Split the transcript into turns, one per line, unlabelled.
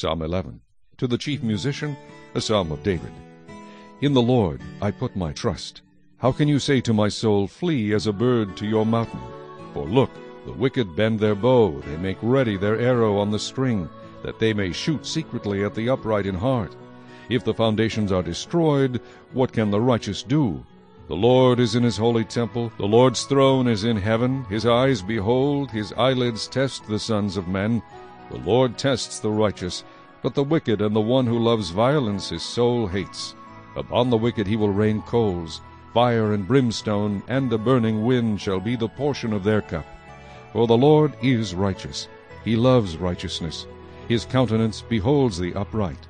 Psalm 11. To the chief musician, a psalm of David. In the Lord I put my trust. How can you say to my soul, Flee as a bird to your mountain? For look, the wicked bend their bow, they make ready their arrow on the string, that they may shoot secretly at the upright in heart. If the foundations are destroyed, what can the righteous do? The Lord is in his holy temple, the Lord's throne is in heaven. His eyes behold, his eyelids test the sons of men. The Lord tests the righteous, but the wicked and the one who loves violence his soul hates. Upon the wicked he will rain coals, fire and brimstone, and a burning wind shall be the portion of their cup. For the Lord is righteous, he loves righteousness, his countenance beholds the upright.